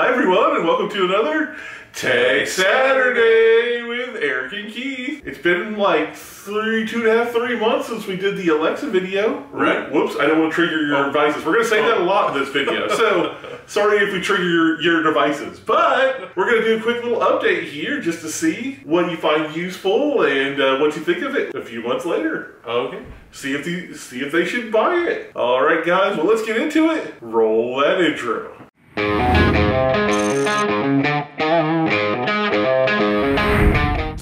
Hi everyone and welcome to another Tech Saturday with Eric and Keith. It's been like three, two and a half, three months since we did the Alexa video. Right. Whoops, I don't want to trigger your Oh. devices. We're going to say that a lot in this video. So, sorry if we trigger your, your devices. But, we're going to do a quick little update here just to see what you find useful and uh, what you think of it a few months later. Okay. See if, the, see if they should buy it. Alright guys, well let's get into it. Roll that intro.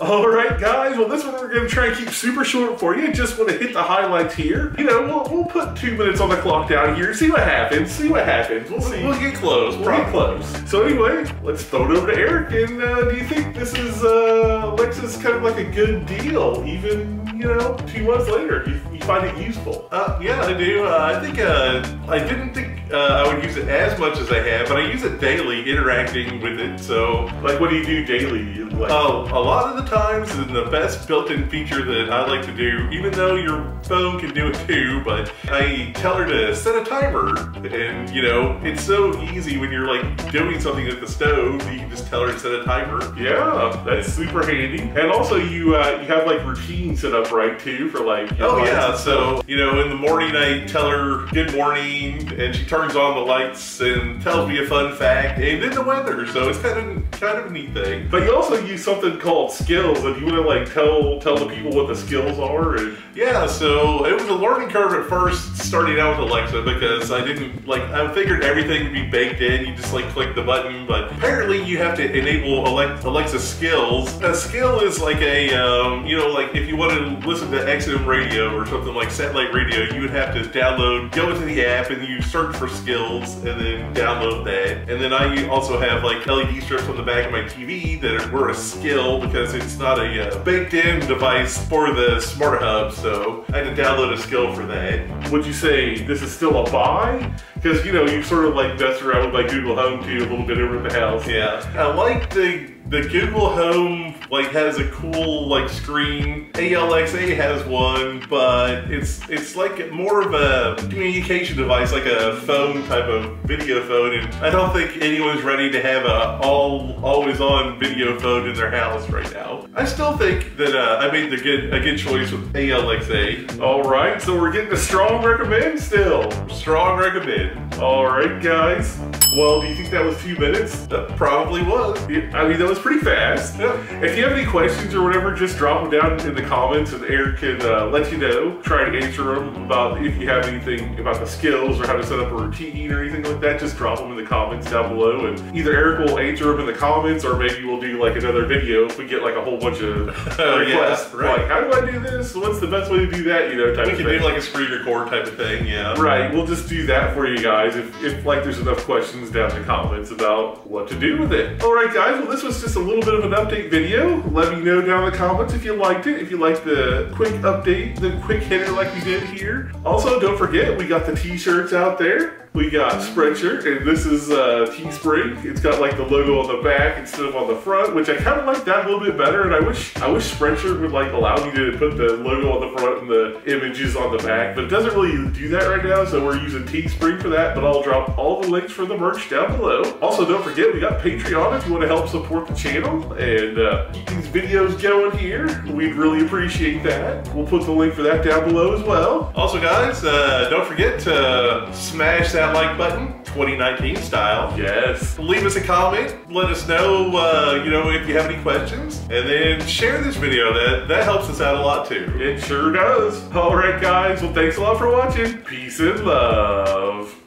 Alright guys, well this one we're going to try and keep super short for you. Just want to hit the highlights here. You know, we'll, we'll put two minutes on the clock down here, see what happens, see what happens. We'll see. We'll get close. We'll get close. So anyway, let's throw it over to Eric. And uh, do you think this is uh, Alexa's kind of like a good deal, even you know, two months later? Find it useful? Uh, yeah, I do. Uh, I think uh, I didn't think uh, I would use it as much as I have, but I use it daily, interacting with it. So, Like, what do you do daily? Like, oh, a lot of the times, and the best built-in feature that I like to do, even though your phone can do it too, but I tell her to set a timer, and you know, it's so easy when you're like doing something at the stove. You can just tell her to set a timer. yeah, that's super handy. And also, you uh, you have like routines set up right too for like. Oh lights yeah, so you know, in the morning I tell her good morning, and she turns on the lights and tells me a fun fact, and then the weather. So it's kind of kind of a neat thing. But you also use something called skills, and you want to like tell tell the people what the skills are, and Yeah, so it was a learning curve at first, starting out with Alexa, because I didn't like I figured everything would be baked in. You just like click the button, but apparently you have to enable Alex- Alexa skills. A skill is like a um, you know like if you want to listen to XM radio or something like satellite radio, you would have to download, go into the app, and you search for skills, and then download that. And then I also have like LED strips on the back of my TV that were a skill because it's not a uh, baked-in device for the smart hub, so I had to download a skill for that. would you say this is still a buy? Because you know you sort of like mess around with like Google Home too a little bit over the house. Yeah, I like the the Google Home like has a cool like screen. Alexa has one, but it's it's like more of a communication device, like a phone type of video phone, and I don't think anyone's ready to have a all always on video phone in their house right now. I still think that uh, I made the good a good choice with Alexa. All right, so we're getting a strong recommend still. Strong recommend. All right, guys. Well, do you think that was two minutes? That probably was. I mean, that was pretty fast. Yeah. If you have any questions or whatever, just drop them down in the comments and Eric can uh, let you know. Try to answer them about if you have anything about the skills or how to set up a routine or anything like that. Just drop them in the comments down below and either Eric will answer them in the comments or maybe we'll do like another video if we get like a whole bunch of Oh, yeah, requests. right. Like, how do I do this? What's the best way to do that? You know, type of thing. We can do like a screen record type of thing, yeah. Right, we'll just do that for you guys if, if like there's enough questions down in the comments about what to do with it. Alright guys, well this was just a little bit of an update video. Let me know down in the comments if you liked it, if you liked the quick update, the quick hitter like we did here. Also, don't forget, we got the t-shirts out there. We got Spreadshirt, and this is uh, Teespring. It's got like the logo on the back instead of on the front, which I kind of like that a little bit better. And I wish I wish Spreadshirt would like allow me to put the logo on the front and the images on the back, but it doesn't really do that right now. So we're using Teespring for that. But I'll drop all the links for the merch down below. Also, don't forget we got Patreon if you want to help support channel and uh, keep these videos going here. We'd really appreciate that. We'll put the link for that down below as well. Also, guys, uh, don't forget to smash that like button, 2019 style. Yes. Leave us a comment. Let us know, uh, you know, if you have any questions, and then share this video. That that helps us out a lot too. It sure does. All right, guys. Well, thanks a lot for watching. Peace and love.